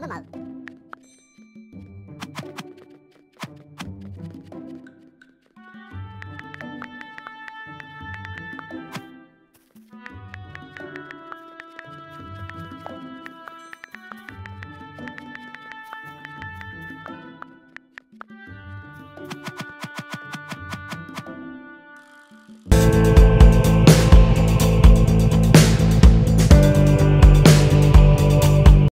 那么